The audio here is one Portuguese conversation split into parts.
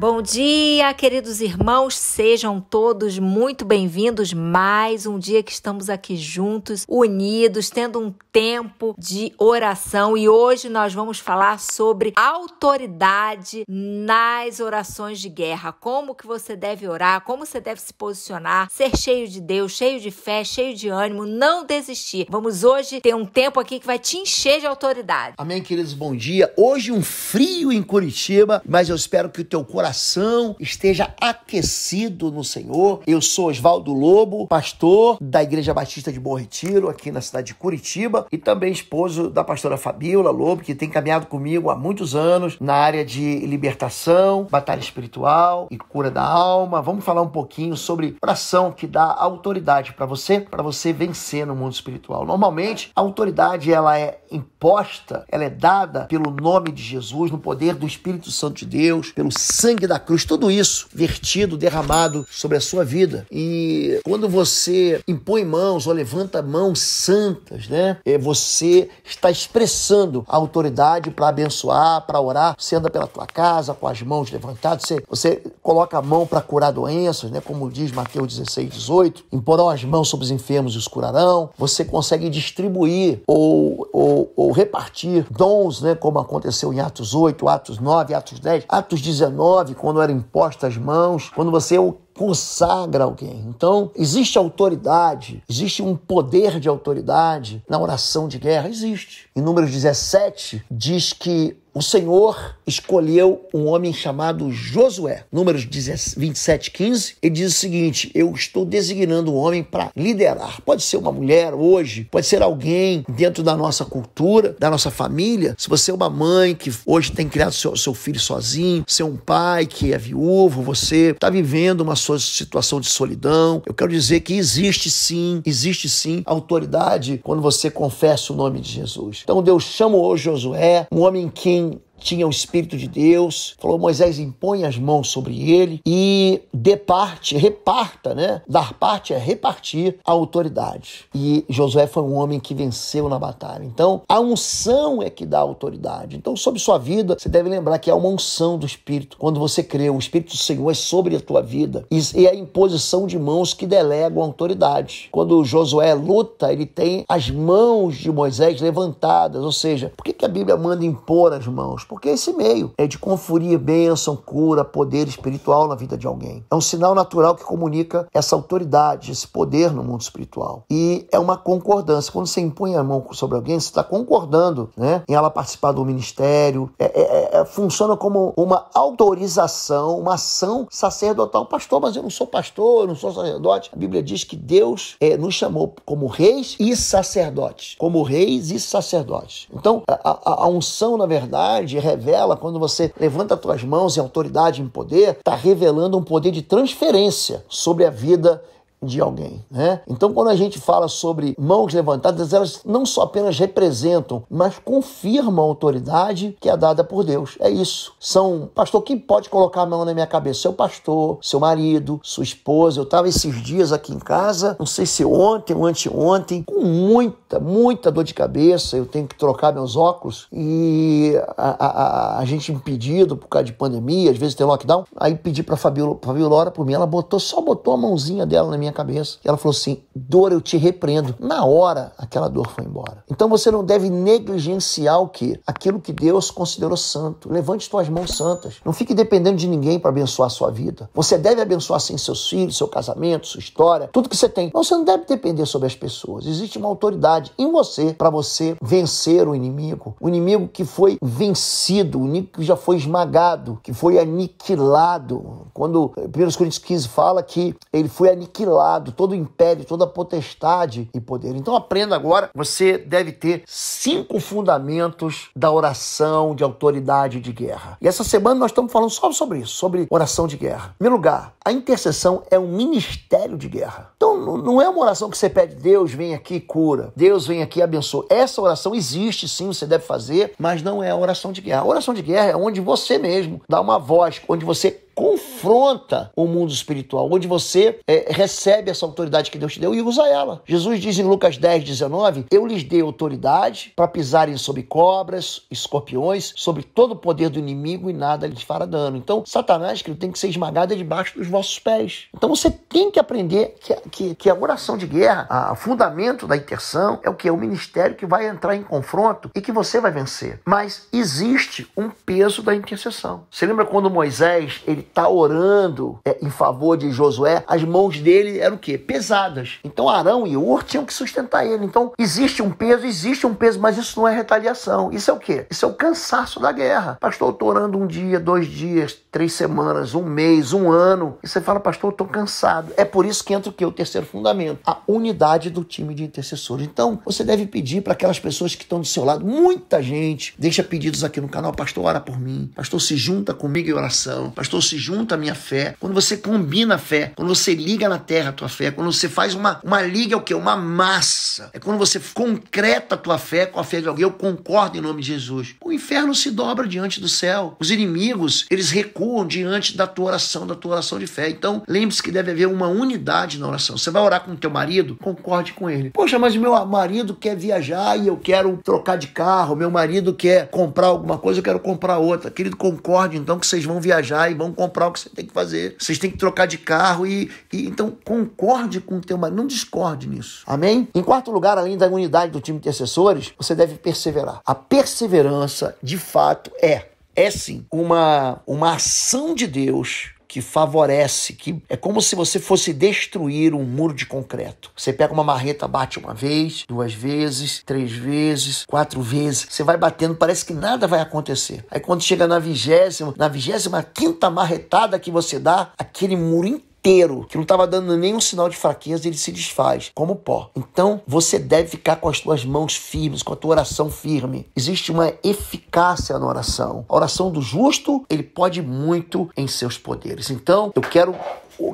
Bom dia, queridos irmãos, sejam todos muito bem-vindos. Mais um dia que estamos aqui juntos, unidos, tendo um tempo de oração e hoje nós vamos falar sobre autoridade nas orações de guerra. Como que você deve orar, como você deve se posicionar, ser cheio de Deus, cheio de fé, cheio de ânimo, não desistir. Vamos hoje ter um tempo aqui que vai te encher de autoridade. Amém, queridos, bom dia. Hoje um frio em Curitiba, mas eu espero que o teu coração coração esteja aquecido no Senhor. Eu sou Oswaldo Lobo, pastor da Igreja Batista de Bom Retiro, aqui na cidade de Curitiba, e também esposo da pastora Fabiola Lobo, que tem caminhado comigo há muitos anos na área de libertação, batalha espiritual e cura da alma. Vamos falar um pouquinho sobre oração que dá autoridade para você, para você vencer no mundo espiritual. Normalmente, a autoridade ela é imposta, ela é dada pelo nome de Jesus, no poder do Espírito Santo de Deus, pelo sangue sangue da cruz, tudo isso vertido, derramado sobre a sua vida. E quando você impõe mãos ou levanta mãos santas, né? É, você está expressando a autoridade para abençoar, para orar. Você anda pela tua casa com as mãos levantadas, você, você coloca a mão para curar doenças, né? Como diz Mateus 16, 18. Imporão as mãos sobre os enfermos e os curarão. Você consegue distribuir ou, ou, ou repartir dons, né? Como aconteceu em Atos 8, Atos 9, Atos 10, Atos 19 quando eram impostas as mãos, quando você consagra alguém. Então, existe autoridade, existe um poder de autoridade na oração de guerra? Existe. Em Números 17, diz que o Senhor escolheu um homem chamado Josué. Números 27, 15, ele diz o seguinte: Eu estou designando um homem para liderar. Pode ser uma mulher hoje, pode ser alguém dentro da nossa cultura, da nossa família. Se você é uma mãe que hoje tem criado seu, seu filho sozinho, você é um pai que é viúvo, você está vivendo uma sua situação de solidão. Eu quero dizer que existe sim, existe sim autoridade quando você confessa o nome de Jesus. Então Deus chamou Josué, um homem que tinha o Espírito de Deus, falou: Moisés, impõe as mãos sobre ele e dê parte, reparta, né? Dar parte é repartir a autoridade. E Josué foi um homem que venceu na batalha. Então, a unção é que dá autoridade. Então, sobre sua vida, você deve lembrar que é uma unção do Espírito. Quando você crê, o Espírito do Senhor é sobre a tua vida. E é a imposição de mãos que delegam a autoridade. Quando Josué luta, ele tem as mãos de Moisés levantadas. Ou seja, por que a Bíblia manda impor as mãos? Porque esse meio é de conferir bênção, cura, poder espiritual na vida de alguém. É um sinal natural que comunica essa autoridade, esse poder no mundo espiritual. E é uma concordância. Quando você impõe a mão sobre alguém, você está concordando né, em ela participar do ministério. É, é, é, é, funciona como uma autorização, uma ação sacerdotal. Pastor, mas eu não sou pastor, eu não sou sacerdote. A Bíblia diz que Deus é, nos chamou como reis e sacerdotes. Como reis e sacerdotes. Então, a, a, a unção, na verdade, revela, quando você levanta as tuas mãos em autoridade, em poder, está revelando um poder de transferência sobre a vida de alguém, né? Então, quando a gente fala sobre mãos levantadas, elas não só apenas representam, mas confirmam a autoridade que é dada por Deus. É isso. São, pastor, quem pode colocar a mão na minha cabeça? Seu pastor, seu marido, sua esposa. Eu estava esses dias aqui em casa, não sei se ontem ou anteontem, com muita, muita dor de cabeça. Eu tenho que trocar meus óculos e a, a, a gente impedido por causa de pandemia, às vezes tem lockdown. Aí pedi para Fabiola, Fabiola ora por mim, ela botou, só botou a mãozinha dela na minha minha cabeça. E ela falou assim: dor, eu te repreendo. Na hora, aquela dor foi embora. Então você não deve negligenciar o que? Aquilo que Deus considerou santo. Levante suas mãos santas. Não fique dependendo de ninguém para abençoar a sua vida. Você deve abençoar sim seus filhos, seu casamento, sua história, tudo que você tem. Mas você não deve depender sobre as pessoas. Existe uma autoridade em você para você vencer o inimigo. O inimigo que foi vencido, o inimigo que já foi esmagado, que foi aniquilado. Quando 1 Coríntios 15 fala que ele foi aniquilado todo o império, toda a potestade e poder. Então aprenda agora, você deve ter cinco fundamentos da oração de autoridade de guerra. E essa semana nós estamos falando só sobre isso, sobre oração de guerra. Em primeiro lugar, a intercessão é um ministério de guerra. Então não é uma oração que você pede, Deus vem aqui e cura, Deus vem aqui e abençoa. Essa oração existe sim, você deve fazer, mas não é a oração de guerra. A oração de guerra é onde você mesmo dá uma voz, onde você confia confronta o mundo espiritual, onde você é, recebe essa autoridade que Deus te deu e usa ela. Jesus diz em Lucas 10, 19: Eu lhes dei autoridade para pisarem sobre cobras, escorpiões, sobre todo o poder do inimigo e nada lhes fará dano. Então, Satanás que tem que ser esmagado debaixo dos vossos pés. Então, você tem que aprender que, que, que a oração de guerra, o fundamento da intercessão, é o que? É o ministério que vai entrar em confronto e que você vai vencer. Mas existe um peso da intercessão. Você lembra quando Moisés ele está orando é, em favor de Josué? As mãos dele eram o quê? Pesadas. Então Arão e Ur tinham que sustentar ele. Então existe um peso, existe um peso, mas isso não é retaliação. Isso é o quê? Isso é o cansaço da guerra. Pastor, eu estou orando um dia, dois dias, três semanas, um mês, um ano. E você fala, pastor, eu estou cansado. É por isso que entra o quê? O terceiro fundamento. A unidade do time de intercessores. Então, você deve pedir para aquelas pessoas que estão do seu lado. Muita gente deixa pedidos aqui no canal. Pastor, ora por mim. Pastor, se junta comigo em oração. Pastor, se junta minha fé. Quando você combina a fé, quando você liga na terra a tua fé, quando você faz uma, uma liga, é o quê? Uma massa. É quando você concreta a tua fé com a fé de alguém. Eu concordo em nome de Jesus. O inferno se dobra diante do céu. Os inimigos, eles recuam diante da tua oração, da tua oração de fé. Então, lembre-se que deve haver uma unidade na oração. Você vai orar com o teu marido? Concorde com ele. Poxa, mas meu marido quer viajar e eu quero trocar de carro. Meu marido quer comprar alguma coisa, eu quero comprar outra. Querido, concorde então que vocês vão viajar e vão comprar o que você tem que fazer. Vocês têm que trocar de carro e, e então concorde com o teu marido. Não discorde nisso. Amém? Em quarto lugar, além da unidade do time de intercessores, você deve perseverar. A perseverança, de fato, é é sim uma, uma ação de Deus que favorece, que é como se você fosse destruir um muro de concreto. Você pega uma marreta, bate uma vez, duas vezes, três vezes, quatro vezes, você vai batendo, parece que nada vai acontecer. Aí quando chega na vigésima, na vigésima quinta marretada que você dá, aquele muro inteiro inteiro, que não estava dando nenhum sinal de fraqueza, ele se desfaz como pó. Então, você deve ficar com as tuas mãos firmes, com a tua oração firme. Existe uma eficácia na oração. A oração do justo, ele pode muito em seus poderes. Então, eu quero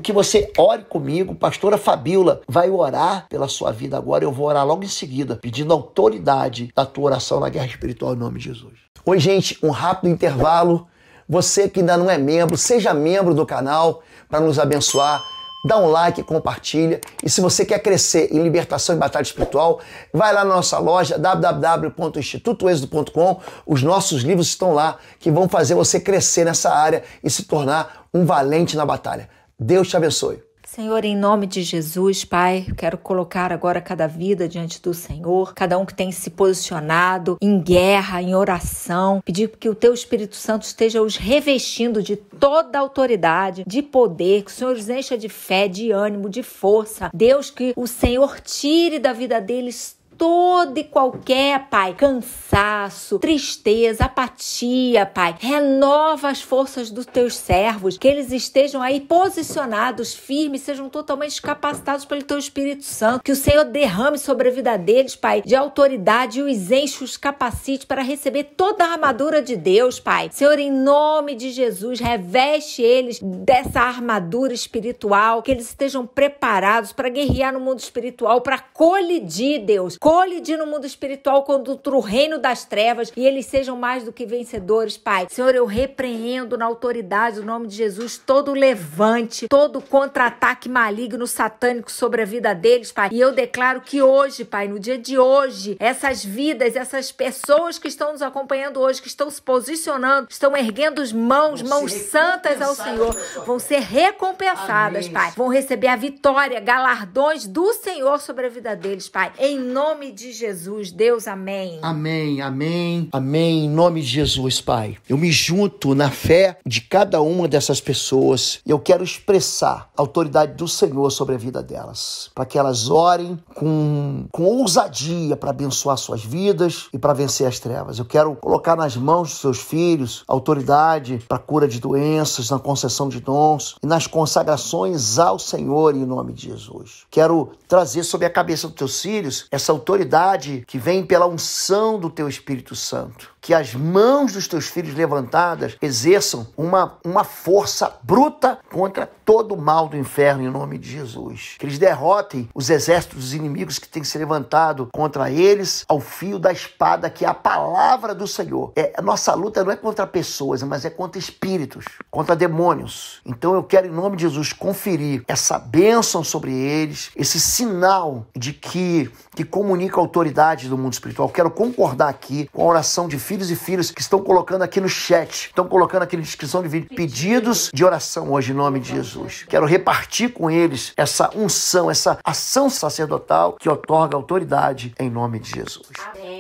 que você ore comigo. Pastora Fabiola vai orar pela sua vida agora. Eu vou orar logo em seguida, pedindo autoridade da tua oração na guerra espiritual em nome de Jesus. Oi, gente, um rápido intervalo. Você que ainda não é membro, seja membro do canal para nos abençoar. Dá um like, compartilha. E se você quer crescer em libertação e batalha espiritual, vai lá na nossa loja www.institutoexodo.com. Os nossos livros estão lá que vão fazer você crescer nessa área e se tornar um valente na batalha. Deus te abençoe. Senhor, em nome de Jesus, Pai, quero colocar agora cada vida diante do Senhor, cada um que tem se posicionado em guerra, em oração, pedir que o Teu Espírito Santo esteja os revestindo de toda autoridade, de poder, que o Senhor os encha de fé, de ânimo, de força. Deus, que o Senhor tire da vida deles todo e qualquer, Pai, cansaço, tristeza, apatia, Pai. Renova as forças dos teus servos, que eles estejam aí posicionados, firmes, sejam totalmente capacitados pelo teu Espírito Santo. Que o Senhor derrame sobre a vida deles, Pai, de autoridade e os enche, os capacite para receber toda a armadura de Deus, Pai. Senhor, em nome de Jesus, reveste eles dessa armadura espiritual, que eles estejam preparados para guerrear no mundo espiritual, para colidir, Deus, colidir no mundo espiritual contra o reino das trevas e eles sejam mais do que vencedores, Pai. Senhor, eu repreendo na autoridade do nome de Jesus todo levante, todo contra-ataque maligno satânico sobre a vida deles, Pai. E eu declaro que hoje, Pai, no dia de hoje, essas vidas, essas pessoas que estão nos acompanhando hoje, que estão se posicionando, estão erguendo as mãos, vão mãos santas ao Senhor, vão ser recompensadas, Amém. Pai. Vão receber a vitória, galardões do Senhor sobre a vida deles, Pai. Em nome nome de Jesus, Deus, amém. Amém, amém, amém. Em nome de Jesus, Pai. Eu me junto na fé de cada uma dessas pessoas e eu quero expressar a autoridade do Senhor sobre a vida delas, para que elas orem com, com ousadia para abençoar suas vidas e para vencer as trevas. Eu quero colocar nas mãos dos seus filhos autoridade para cura de doenças, na concessão de dons e nas consagrações ao Senhor em nome de Jesus. Quero trazer sobre a cabeça dos teus filhos essa autoridade autoridade que vem pela unção do teu Espírito Santo. Que as mãos dos teus filhos levantadas exerçam uma, uma força bruta contra todo o mal do inferno em nome de Jesus. Que eles derrotem os exércitos dos inimigos que têm se levantado contra eles ao fio da espada, que é a palavra do Senhor. É, a nossa luta não é contra pessoas, mas é contra espíritos, contra demônios. Então eu quero, em nome de Jesus, conferir essa bênção sobre eles, esse sinal de que, que comunica a autoridade do mundo espiritual. Quero concordar aqui com a oração de filhos e filhas que estão colocando aqui no chat, estão colocando aqui na descrição de vídeo pedidos de oração hoje, em nome de Jesus. Quero repartir com eles essa unção, essa ação sacerdotal que otorga autoridade em nome de Jesus.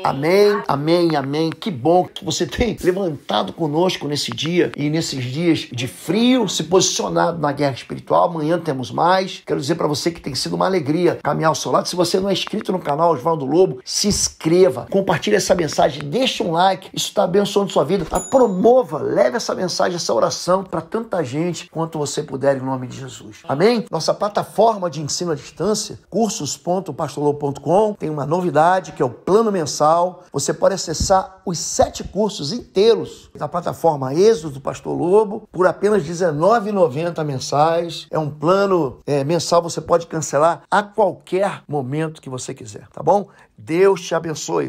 Amém, amém, amém. Que bom que você tem levantado conosco nesse dia e nesses dias de frio, se posicionado na guerra espiritual. Amanhã temos mais. Quero dizer para você que tem sido uma alegria caminhar ao seu lado. Se você não é inscrito no canal Oswaldo Lobo, se inscreva, compartilhe essa mensagem, deixe um like. Isso está abençoando sua vida. Tá? Promova, leve essa mensagem, essa oração para tanta gente quanto você puder, em nome de Jesus. Amém? Nossa plataforma de ensino à distância, cursos.pastorlobo.com, tem uma novidade que é o plano mensal. Você pode acessar os sete cursos inteiros da plataforma Êxodo do Pastor Lobo por apenas R$19,90 mensais. É um plano é, mensal, você pode cancelar a qualquer momento que você quiser, tá bom? Deus te abençoe.